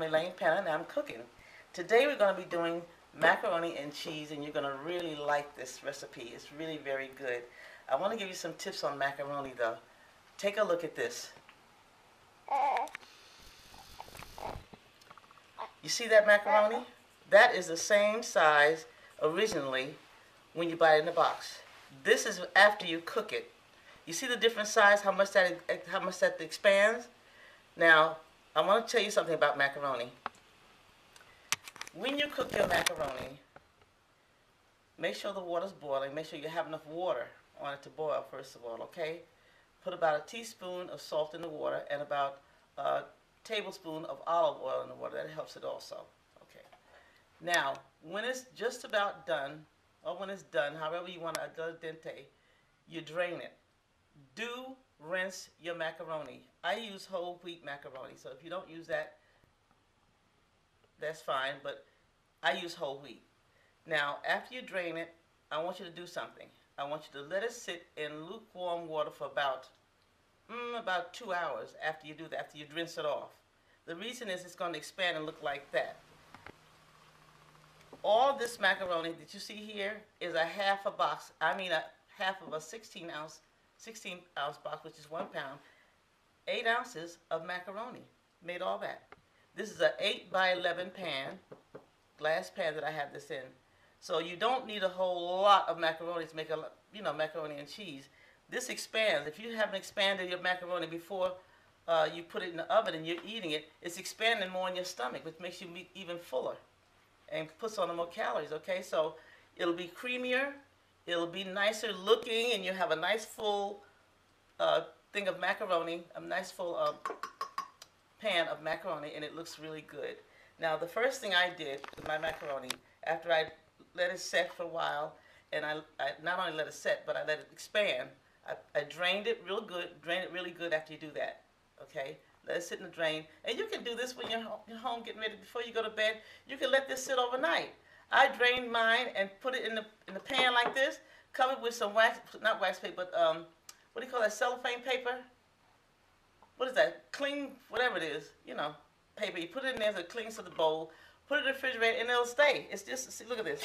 I'm Elaine Penna and I'm cooking. Today we're going to be doing macaroni and cheese and you're going to really like this recipe. It's really very good. I want to give you some tips on macaroni though. Take a look at this. You see that macaroni? That is the same size originally when you buy it in the box. This is after you cook it. You see the different size, how much that how much that expands? Now, I want to tell you something about macaroni. When you cook your macaroni, make sure the water's boiling. Make sure you have enough water on it to boil, first of all, okay? Put about a teaspoon of salt in the water and about a tablespoon of olive oil in the water. That helps it also, okay? Now, when it's just about done, or when it's done, however you want to, al dente, you drain it. Do rinse your macaroni. I use whole wheat macaroni, so if you don't use that, that's fine, but I use whole wheat. Now, after you drain it, I want you to do something. I want you to let it sit in lukewarm water for about, mm, about two hours after you do that, after you rinse it off. The reason is it's going to expand and look like that. All this macaroni that you see here is a half a box, I mean a half of a 16 ounce 16 ounce box, which is one pound, eight ounces of macaroni. Made all that. This is an 8 by 11 pan, glass pan that I have this in. So you don't need a whole lot of macaroni to make a, you know, macaroni and cheese. This expands. If you haven't expanded your macaroni before uh, you put it in the oven and you're eating it, it's expanding more in your stomach, which makes you even fuller and puts on more calories, okay? So it'll be creamier, It'll be nicer looking and you have a nice full uh, thing of macaroni, a nice full uh, pan of macaroni and it looks really good. Now the first thing I did with my macaroni, after I let it set for a while, and I, I not only let it set, but I let it expand, I, I drained it real good, drain it really good after you do that, okay? Let it sit in the drain. And you can do this when you're home getting ready before you go to bed. You can let this sit overnight. I drained mine and put it in the in the pan like this, covered with some wax, not wax paper, but um, what do you call that, cellophane paper? What is that? Cling, whatever it is, you know, paper. You put it in there so it clings to the bowl. Put it in the refrigerator and it'll stay. It's just, see, look at this.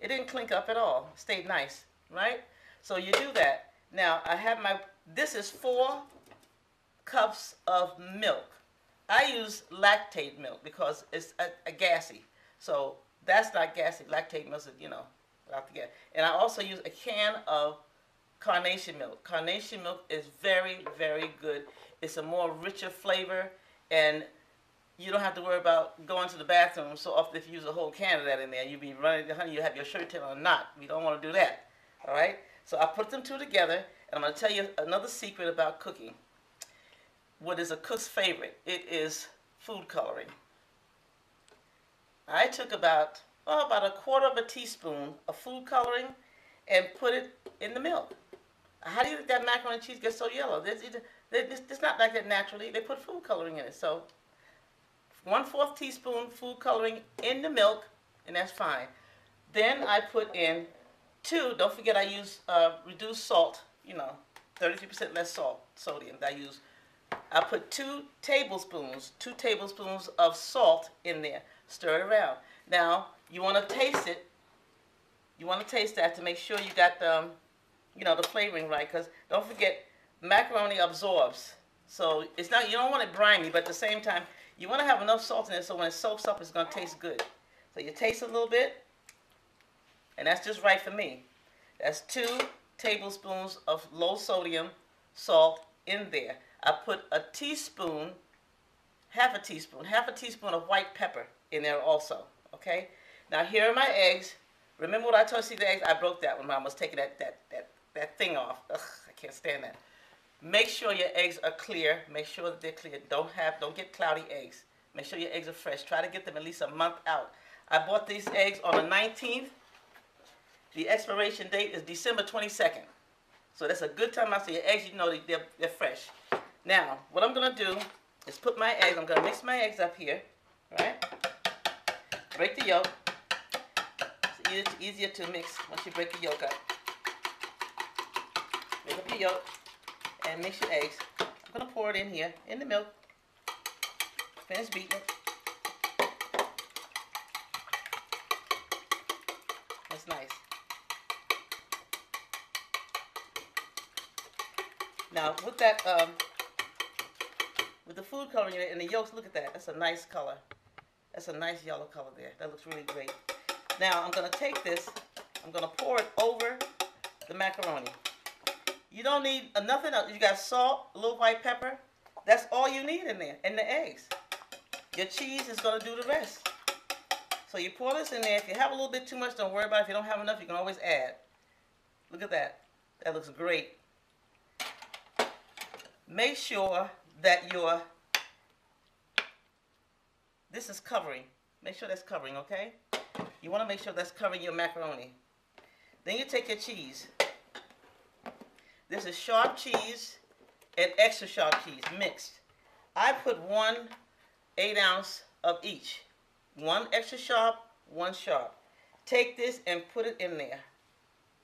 It didn't clink up at all. It stayed nice, right? So you do that. Now, I have my, this is four cups of milk. I use Lactaid milk because it's a, a gassy. So that's not gassy. Lactaid milk, you know, without the gas. And I also use a can of carnation milk. Carnation milk is very, very good. It's a more richer flavor, and you don't have to worry about going to the bathroom so often if you use a whole can of that in there. You'll be running, the honey, you have your shirt tail or not. We don't want to do that. All right? So I put them two together, and I'm going to tell you another secret about cooking. What is a cook's favorite? It is food coloring. I took about, oh, about a quarter of a teaspoon of food coloring and put it in the milk. How do you think that macaroni and cheese gets so yellow? It's, it's, it's not like that naturally. They put food coloring in it. So one-fourth teaspoon food coloring in the milk, and that's fine. Then I put in two, don't forget I use uh, reduced salt, you know, 33% less salt, sodium I use. I put two tablespoons, two tablespoons of salt in there. Stir it around. Now, you want to taste it. You want to taste that to make sure you got the, um, you know, the flavoring right. Because don't forget, macaroni absorbs. So it's not, you don't want it briny, but at the same time, you want to have enough salt in it so when it soaks up, it's going to taste good. So you taste a little bit, and that's just right for me. That's two tablespoons of low sodium salt in there. I put a teaspoon, half a teaspoon, half a teaspoon of white pepper in there also, okay? Now here are my eggs. Remember what I told you, the eggs? I broke that when mom was taking that, that, that, that thing off. Ugh, I can't stand that. Make sure your eggs are clear. Make sure that they're clear. Don't have, don't get cloudy eggs. Make sure your eggs are fresh. Try to get them at least a month out. I bought these eggs on the 19th. The expiration date is December 22nd. So that's a good time out. So your eggs, you know they're, they're fresh. Now, what I'm going to do is put my eggs, I'm going to mix my eggs up here, right? Break the yolk. It's easier to mix once you break the yolk up. Break up your yolk and mix your eggs. I'm going to pour it in here, in the milk. Finish beating. That's nice. Now, with that um, with the food coloring in it and the yolks, look at that. That's a nice color. That's a nice yellow color there. That looks really great. Now I'm gonna take this, I'm gonna pour it over the macaroni. You don't need nothing else. You got salt, a little white pepper. That's all you need in there, and the eggs. Your cheese is gonna do the rest. So you pour this in there. If you have a little bit too much, don't worry about it. If you don't have enough, you can always add. Look at that. That looks great. Make sure that your, this is covering. Make sure that's covering, okay? You want to make sure that's covering your macaroni. Then you take your cheese. This is sharp cheese and extra sharp cheese mixed. I put one eight ounce of each. One extra sharp, one sharp. Take this and put it in there.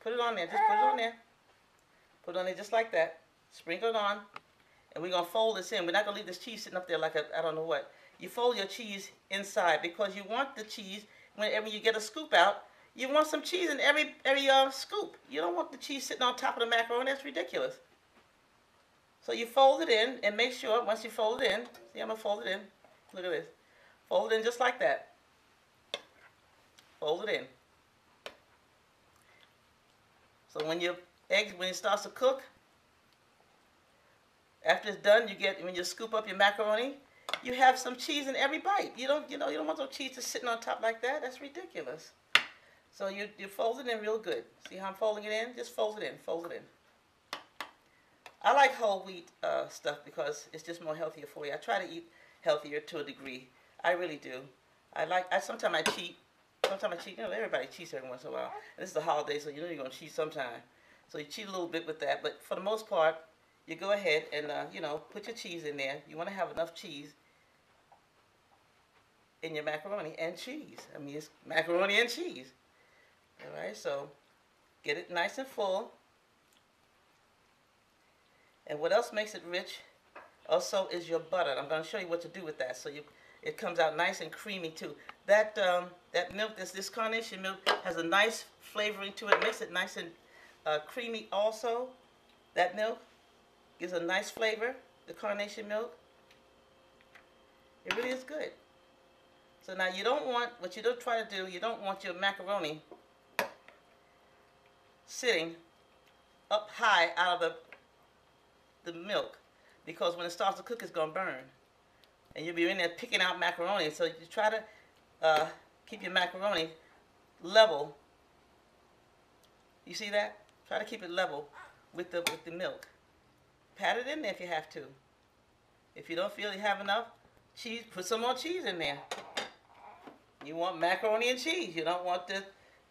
Put it on there. Just put it on there. Put it on there just like that. Sprinkle it on. And we're going to fold this in. We're not going to leave this cheese sitting up there like a, I don't know what. You fold your cheese inside because you want the cheese, whenever you get a scoop out, you want some cheese in every every uh, scoop. You don't want the cheese sitting on top of the macaroni. That's ridiculous. So you fold it in and make sure, once you fold it in, see I'm going to fold it in. Look at this. Fold it in just like that. Fold it in. So when your egg, when it starts to cook, after it's done, you get when you scoop up your macaroni, you have some cheese in every bite. You don't, you know, you don't want no cheese just sitting on top like that. That's ridiculous. So you you fold it in real good. See how I'm folding it in? Just fold it in. Fold it in. I like whole wheat uh, stuff because it's just more healthier for you. I try to eat healthier to a degree. I really do. I like. I sometimes I cheat. Sometimes I cheat. You know, everybody cheats every once in a while. And this is the holiday, so you know you're gonna cheat sometime. So you cheat a little bit with that, but for the most part, you go ahead and, uh, you know, put your cheese in there. You want to have enough cheese in your macaroni and cheese. I mean, it's macaroni and cheese. All right, so get it nice and full. And what else makes it rich also is your butter. I'm going to show you what to do with that so you it comes out nice and creamy too. That um, that milk, this, this carnation milk, has a nice flavoring to it. Makes it nice and uh, creamy also, that milk gives a nice flavor, the carnation milk. It really is good. So now you don't want, what you don't try to do, you don't want your macaroni sitting up high out of the, the milk because when it starts to cook it's going to burn. And you'll be in there picking out macaroni. So you try to uh, keep your macaroni level. You see that? Try to keep it level with the, with the milk. Pat it in there if you have to. If you don't feel you have enough cheese, put some more cheese in there. You want macaroni and cheese. You don't want the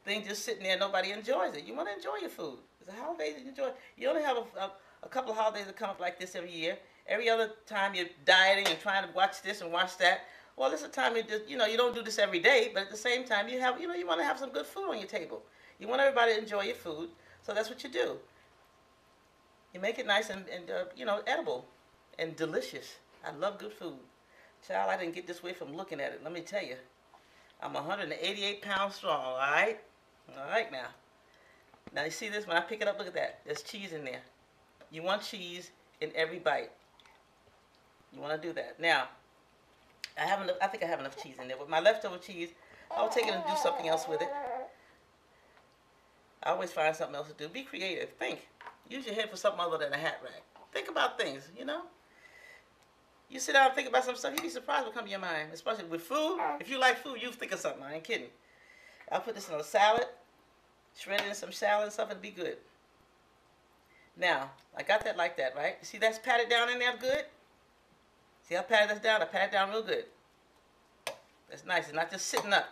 thing just sitting there nobody enjoys it. You want to enjoy your food. It's a holiday to enjoy. You only have a, a, a couple of holidays that come up like this every year. Every other time you're dieting and trying to watch this and watch that. Well, it's a time you just, you know, you don't do this every day, but at the same time you have, you know, you want to have some good food on your table. You want everybody to enjoy your food, so that's what you do. You make it nice and, and uh, you know, edible and delicious. I love good food. Child, I didn't get this way from looking at it. Let me tell you. I'm 188 pounds strong, all right? All right now. Now you see this? When I pick it up, look at that. There's cheese in there. You want cheese in every bite. You want to do that. Now, I have enough, I think I have enough cheese in there. With my leftover cheese, I'll take it and do something else with it. I always find something else to do. Be creative. Think. Use your head for something other than a hat rack. Think about things, you know? You sit down and think about some stuff, you'd be surprised what comes to your mind. Especially with food. If you like food, you think of something. I ain't kidding. I'll put this in a salad, shred it in some salad and stuff, and be good. Now, I got that like that, right? See that's patted down in there good? See how I patted this down? I pat it down real good. That's nice. It's not just sitting up.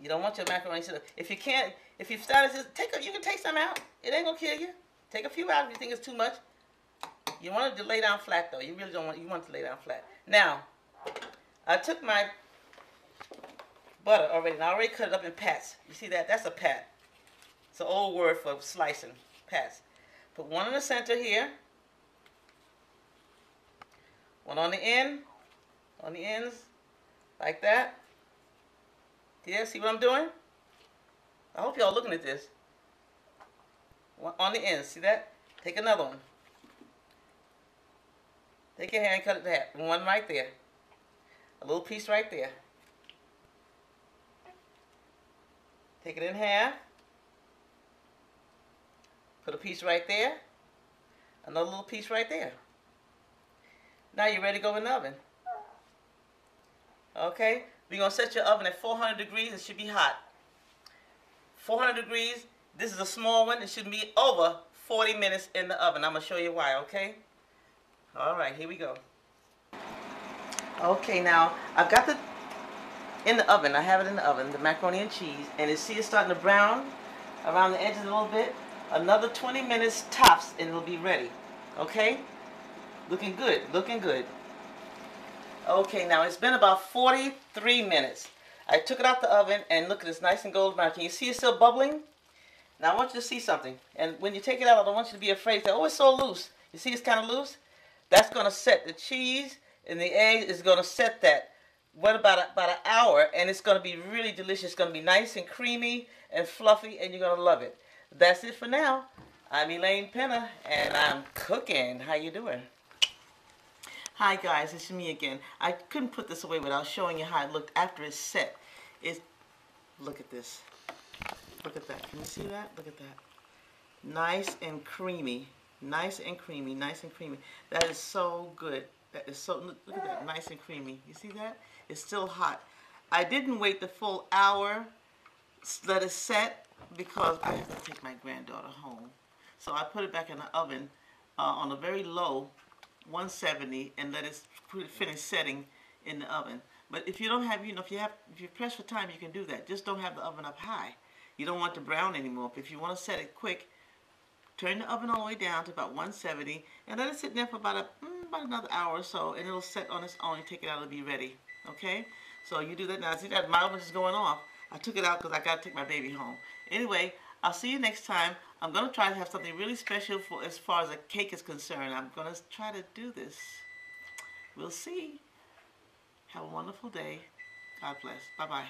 You don't want your macaroni sit up. If you can't, if you start to just take a, you can take some out. It ain't gonna kill you. Take a few out if you think it's too much. You want it to lay down flat though. You really don't want. You want it to lay down flat. Now, I took my butter already. And I already cut it up in pats. You see that? That's a pat. It's an old word for slicing. Pats. Put one in the center here. One on the end. On the ends. Like that. Yeah, see what I'm doing? I hope y'all looking at this. On the end, see that? Take another one. Take your hand, cut it half. One right there. A little piece right there. Take it in half. Put a piece right there. Another little piece right there. Now you're ready to go in the oven. Okay? We're going to set your oven at 400 degrees. It should be hot. 400 degrees. This is a small one. It should be over 40 minutes in the oven. I'm going to show you why, okay? All right, here we go. Okay, now I've got the in the oven. I have it in the oven, the macaroni and cheese, and you see it's starting to brown around the edges a little bit. Another 20 minutes tops, and it'll be ready. Okay? Looking good, looking good. Okay, now it's been about 43 minutes. I took it out the oven, and look at this nice and golden brown. Can you see it's still bubbling? Now I want you to see something. And when you take it out, I don't want you to be afraid. Say, oh, it's so loose. You see it's kind of loose? That's going to set the cheese and the egg is going to set that. What about about an hour, and it's going to be really delicious. It's going to be nice and creamy and fluffy, and you're going to love it. That's it for now. I'm Elaine Penna, and I'm cooking. How you doing? Hi guys, it's me again. I couldn't put this away without showing you how it looked after it's set. It's look at this. Look at that. Can you see that? Look at that. Nice and creamy. Nice and creamy. Nice and creamy. That is so good. That is so look, look at that. Nice and creamy. You see that? It's still hot. I didn't wait the full hour. Let it set because I have to take my granddaughter home. So I put it back in the oven uh, on a very low 170 and let it finish setting in the oven. But if you don't have, you know, if you have, if you press for time, you can do that. Just don't have the oven up high. You don't want to brown anymore. If you want to set it quick, turn the oven all the way down to about 170 and let it sit there for about a mm, about another hour or so, and it'll set on its own. You take it out, it'll be ready. Okay? So you do that now. See that my oven is going off. I took it out because I got to take my baby home. Anyway, I'll see you next time. I'm going to try to have something really special for as far as a cake is concerned. I'm going to try to do this. We'll see. Have a wonderful day. God bless. Bye-bye.